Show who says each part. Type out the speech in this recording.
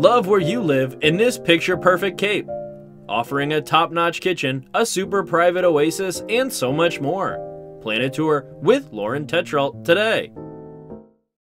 Speaker 1: Love where you live in this picture perfect Cape, offering a top notch kitchen, a super private oasis, and so much more. Plan a tour with Lauren Tetreault today.